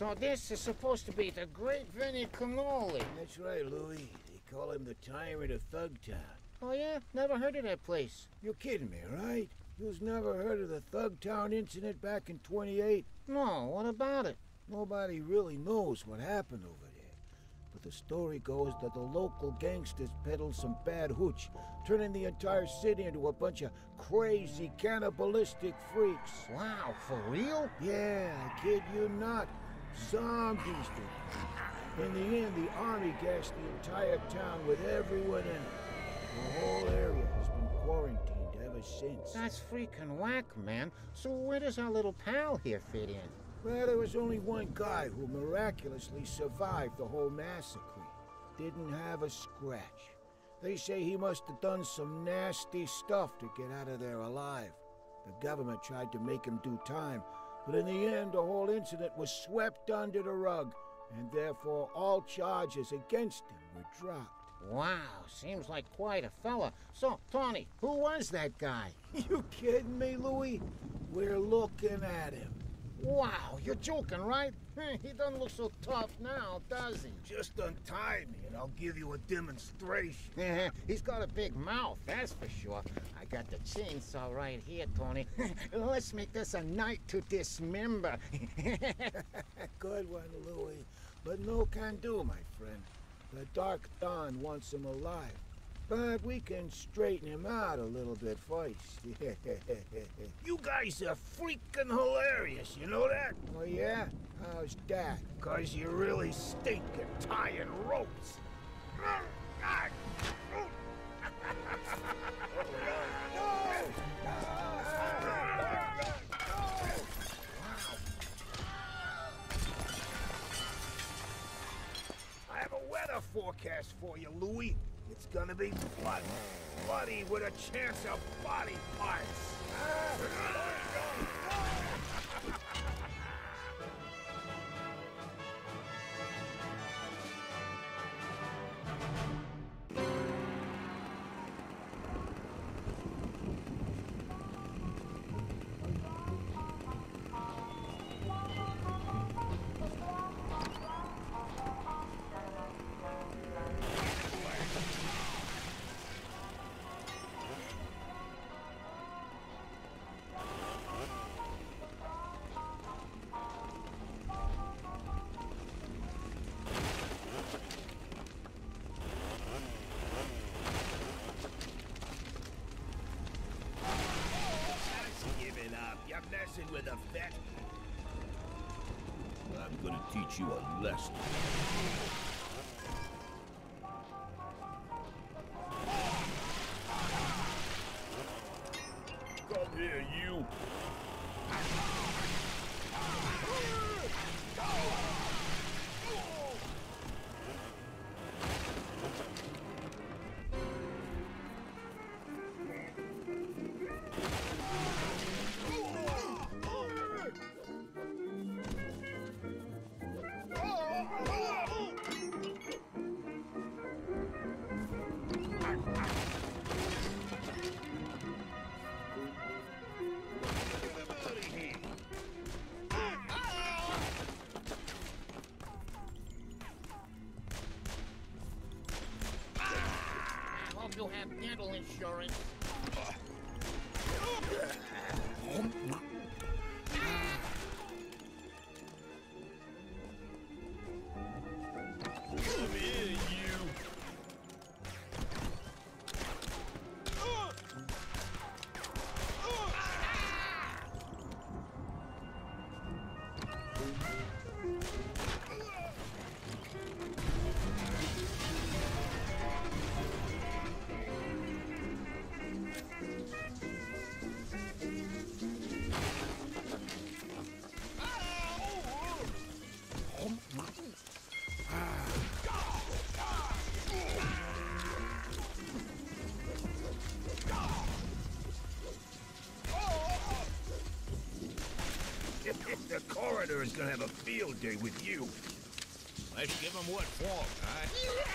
So this is supposed to be the great Vinnie Cannoli. That's right, Louis. They call him the tyrant of Thugtown. Oh yeah? Never heard of that place. You're kidding me, right? You've never heard of the Thugtown incident back in 28? No, what about it? Nobody really knows what happened over there. But the story goes that the local gangsters peddled some bad hooch, turning the entire city into a bunch of crazy cannibalistic freaks. Wow, for real? Yeah, I kid you not. Zombies did. In the end, the army gassed the entire town with everyone in it. The whole area has been quarantined ever since. That's freaking whack, man. So where does our little pal here fit in? Well, there was only one guy who miraculously survived the whole massacre. Didn't have a scratch. They say he must have done some nasty stuff to get out of there alive. The government tried to make him do time, but in the end, the whole incident was swept under the rug, and therefore all charges against him were dropped. Wow, seems like quite a fella. So, Tony, who was that guy? You kidding me, Louis? We're looking at him. Wow, you're joking, right? He doesn't look so tough now, does he? Just untie me and I'll give you a demonstration. He's got a big mouth, that's for sure. Got the chainsaw right here, Tony. Let's make this a night to dismember. Good one, Louis. But no can do, my friend. The Dark Don wants him alive. But we can straighten him out a little bit first. you guys are freaking hilarious, you know that? Oh, yeah? How's that? Because you really stink at tying ropes. Ah! Forecast for you, Louis. It's gonna be bloody, bloody with a chance of body parts. Ah! Messing with a vet. I'm gonna teach you a lesson. Come here, you. You have dental insurance. Coroner is gonna have a field day with you. Let's give him what for, huh?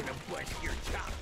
gonna bust your chops.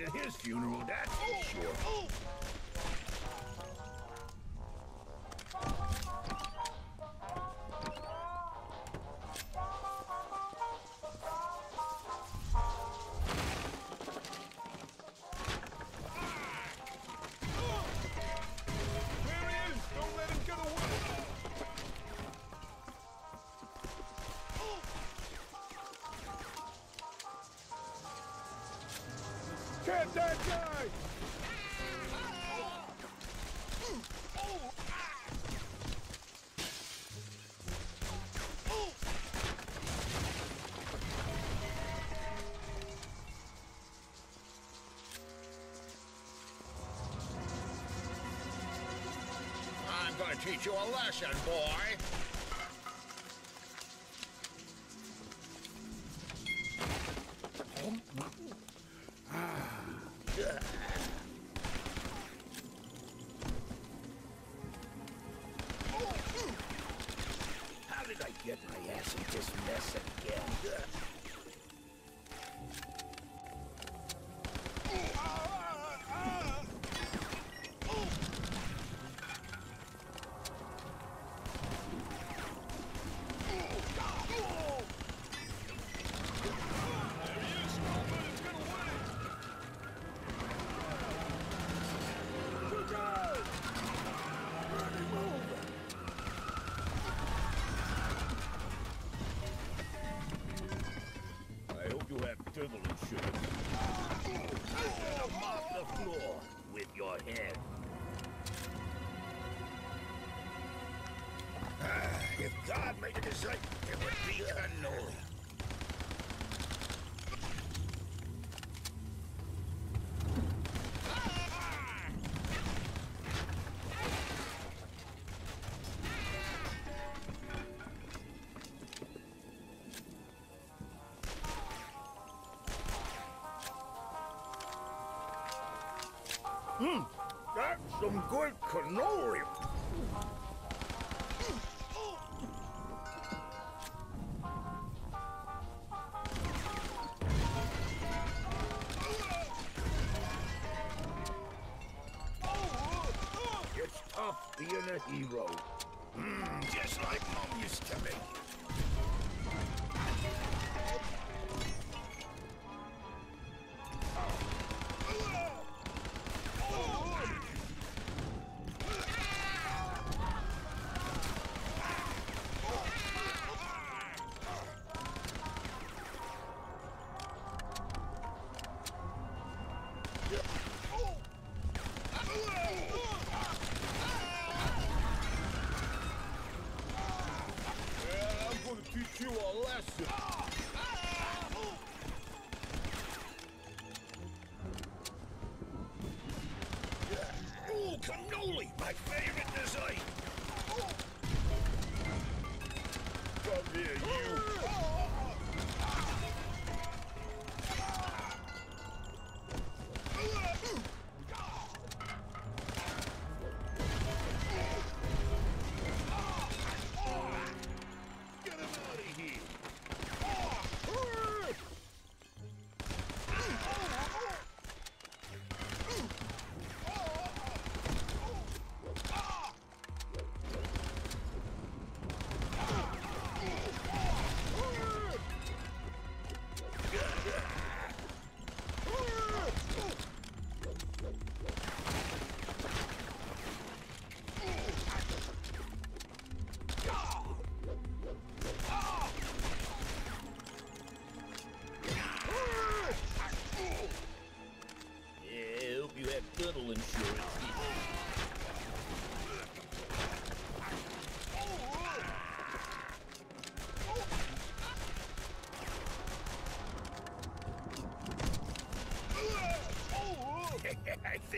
At his funeral, that's for sure. Get that guy! I'm gonna teach you a lesson, boy. Get my ass in this mess again? If God made a dessert, it would be cannoli. Hmm, that's some good cannoli. Being a hero. Mmm, just like Mom used to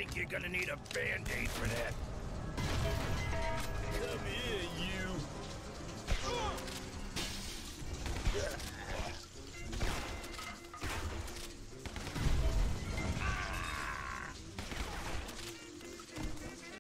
think you're gonna need a band-aid for that. Come here, you!